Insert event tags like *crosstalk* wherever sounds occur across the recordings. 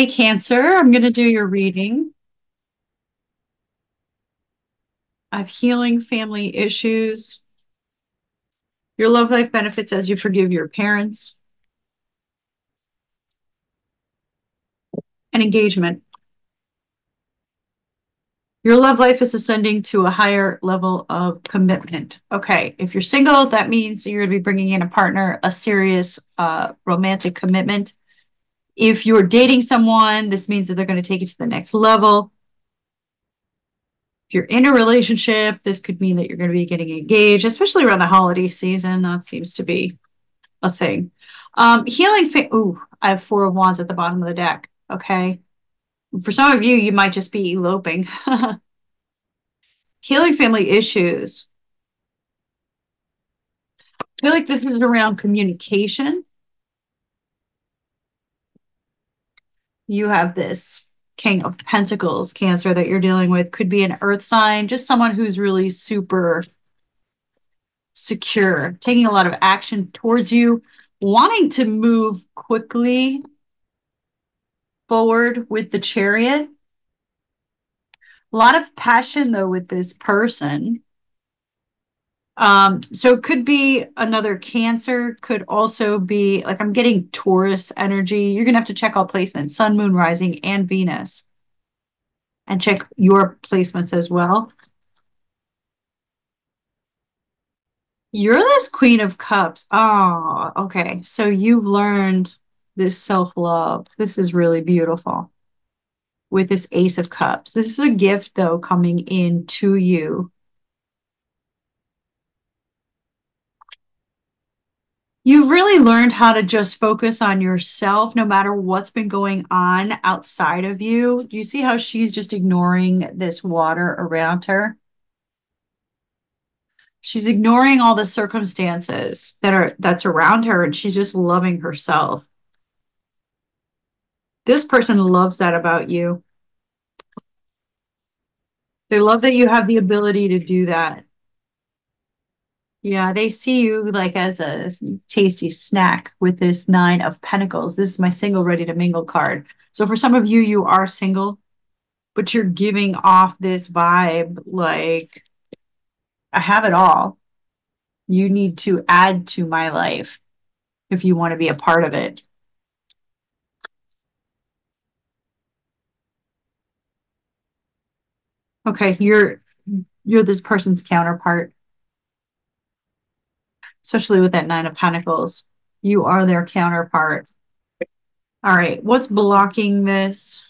Hey, Cancer, I'm going to do your reading. I have healing family issues. Your love life benefits as you forgive your parents. And engagement. Your love life is ascending to a higher level of commitment. Okay, if you're single, that means you're going to be bringing in a partner, a serious uh, romantic commitment. If you're dating someone, this means that they're going to take it to the next level. If you're in a relationship, this could mean that you're going to be getting engaged, especially around the holiday season. That seems to be a thing. Um, healing. Ooh, I have four of wands at the bottom of the deck. Okay. For some of you, you might just be eloping. *laughs* Healing family issues. I feel like this is around communication. You have this King of Pentacles Cancer that you're dealing with. Could be an earth sign, just someone who's really super secure, taking a lot of action towards you, wanting to move quickly forward with the chariot. A lot of passion though with this person. Um, so it could be another cancer, could also be like I'm getting Taurus energy. You're gonna have to check all placements, sun, moon, rising, and Venus. And check your placements as well. You're this Queen of Cups. Oh, okay. So you've learned this self love. This is really beautiful with this Ace of Cups. This is a gift, though, coming in to you. You've really learned how to just focus on yourself no matter what's been going on outside of you. Do you see how she's just ignoring this water around her? She's ignoring all the circumstances that are that's around her and she's just loving herself. This person loves that about you. They love that you have the ability to do that. Yeah, they see you like as a tasty snack with this nine of pentacles. This is my single ready to mingle card. So for some of you, you are single, but you're giving off this vibe like, I have it all. You need to add to my life if you want to be a part of it. Okay, you're you're this person's counterpart. Especially with that nine of pentacles. You are their counterpart. All right, what's blocking this?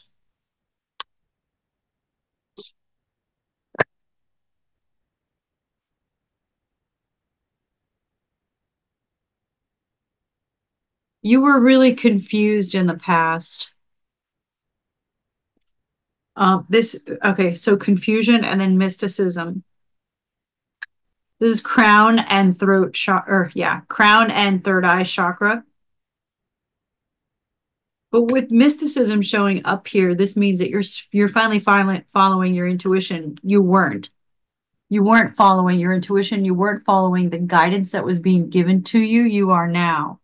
You were really confused in the past. Uh, this, okay, so confusion and then mysticism. This is crown and throat chakra, or yeah, crown and third eye chakra. But with mysticism showing up here, this means that you're you're finally finally following your intuition. You weren't. You weren't following your intuition. You weren't following the guidance that was being given to you. You are now.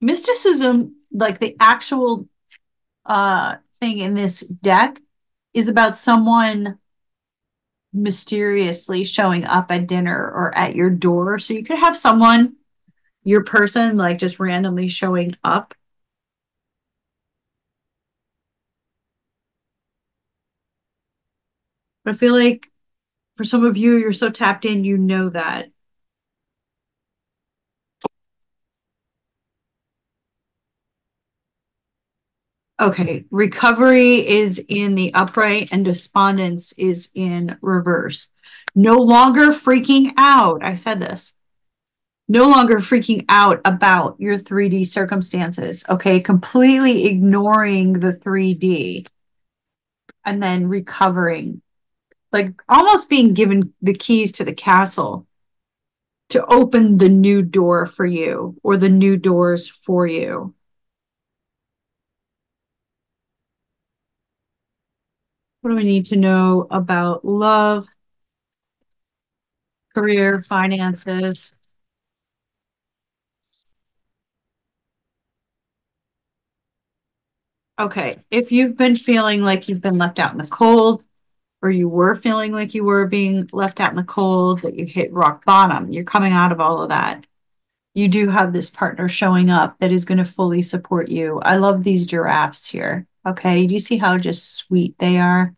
Mysticism, like the actual uh thing in this deck is about someone mysteriously showing up at dinner or at your door. So you could have someone, your person, like just randomly showing up. But I feel like for some of you, you're so tapped in, you know that. Okay, recovery is in the upright and despondence is in reverse. No longer freaking out. I said this. No longer freaking out about your 3D circumstances. Okay, completely ignoring the 3D and then recovering. Like almost being given the keys to the castle to open the new door for you or the new doors for you. What do we need to know about love, career, finances? Okay, if you've been feeling like you've been left out in the cold, or you were feeling like you were being left out in the cold, that you hit rock bottom, you're coming out of all of that. You do have this partner showing up that is going to fully support you. I love these giraffes here. Okay, do you see how just sweet they are?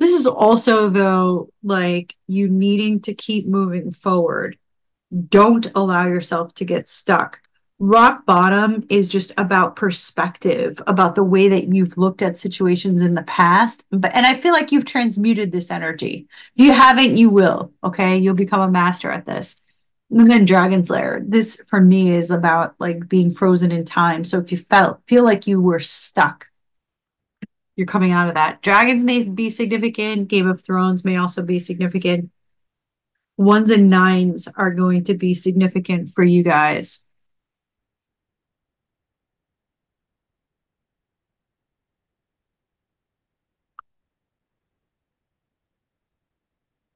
This is also, though, like you needing to keep moving forward. Don't allow yourself to get stuck rock bottom is just about perspective, about the way that you've looked at situations in the past. But and I feel like you've transmuted this energy. If you haven't, you will. Okay. You'll become a master at this. And then Dragon's Lair. This for me is about like being frozen in time. So if you felt feel like you were stuck, you're coming out of that. Dragons may be significant. Game of Thrones may also be significant. Ones and nines are going to be significant for you guys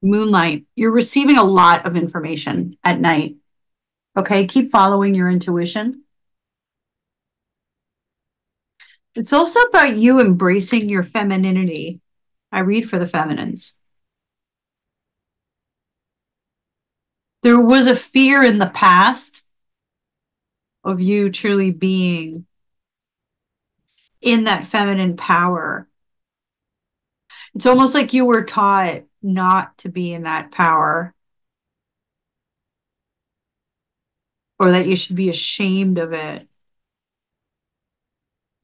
Moonlight, you're receiving a lot of information at night. Okay, keep following your intuition. It's also about you embracing your femininity. I read for the feminines. There was a fear in the past of you truly being in that feminine power. It's almost like you were taught not to be in that power or that you should be ashamed of it.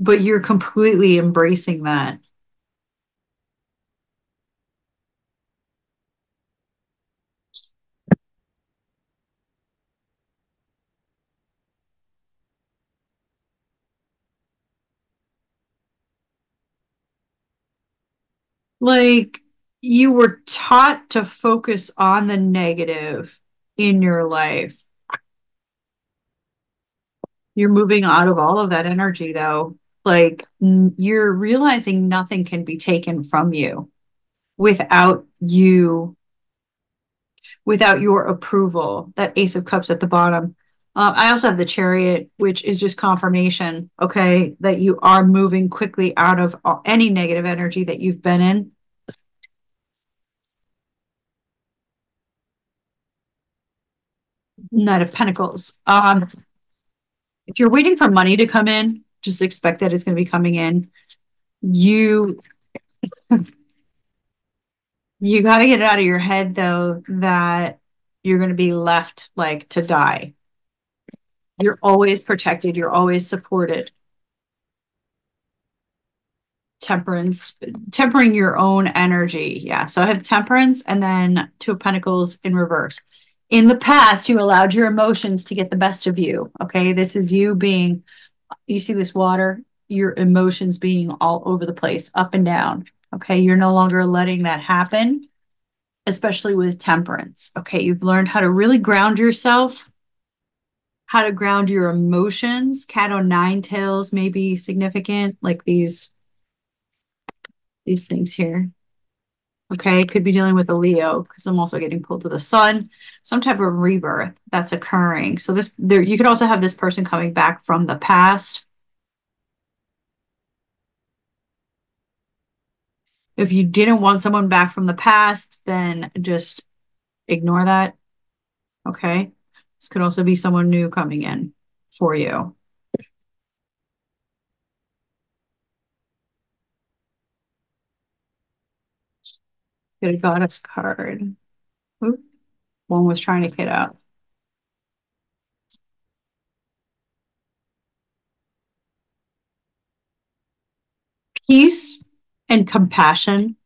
But you're completely embracing that. Like, you were taught to focus on the negative in your life. You're moving out of all of that energy, though. Like, you're realizing nothing can be taken from you without you, without your approval. That Ace of Cups at the bottom. Uh, I also have the Chariot, which is just confirmation, okay, that you are moving quickly out of any negative energy that you've been in Knight of Pentacles. Um, if you're waiting for money to come in, just expect that it's going to be coming in. You *laughs* you got to get it out of your head though that you're going to be left like to die. You're always protected, you're always supported. Temperance, tempering your own energy. Yeah. So I have temperance and then two of pentacles in reverse in the past you allowed your emotions to get the best of you okay this is you being you see this water your emotions being all over the place up and down okay? You're no longer letting that happen especially with temperance okay? You've learned how to really ground yourself how to ground your emotions cat on nine tails may be significant like these these things here Okay, could be dealing with a Leo because I'm also getting pulled to the sun. Some type of rebirth that's occurring. So this there you could also have this person coming back from the past. If you didn't want someone back from the past, then just ignore that. Okay. This could also be someone new coming in for you. Get a goddess card. Oop. One was trying to get out. Peace and compassion.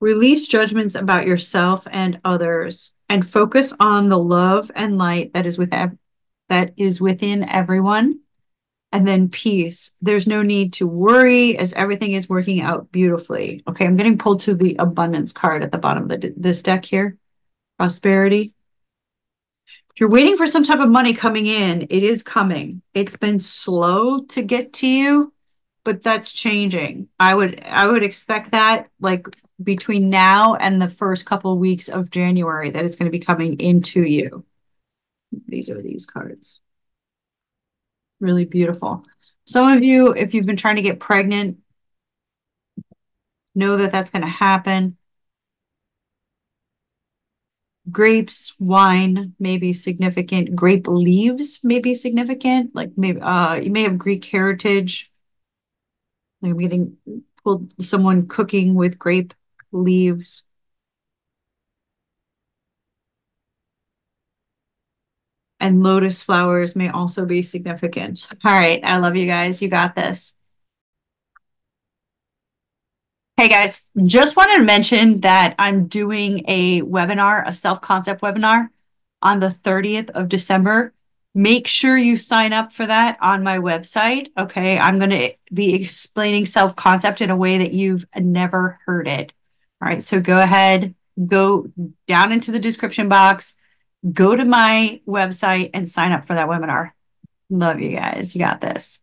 Release judgments about yourself and others and focus on the love and light that is with that is within everyone and then peace. There's no need to worry as everything is working out beautifully. Okay, I'm getting pulled to the abundance card at the bottom of the, this deck here. Prosperity. If you're waiting for some type of money coming in, it is coming. It's been slow to get to you, but that's changing. I would I would expect that like between now and the first couple weeks of January that it's going to be coming into you. These are these cards really beautiful. Some of you, if you've been trying to get pregnant, know that that's going to happen. Grapes, wine may be significant. Grape leaves may be significant. Like maybe uh, you may have Greek heritage. Like I'm getting pulled someone cooking with grape leaves. And lotus flowers may also be significant. All right. I love you guys. You got this. Hey guys, just wanted to mention that I'm doing a webinar, a self concept webinar on the 30th of December. Make sure you sign up for that on my website. Okay. I'm going to be explaining self concept in a way that you've never heard it. All right. So go ahead, go down into the description box, go to my website and sign up for that webinar. Love you guys. You got this.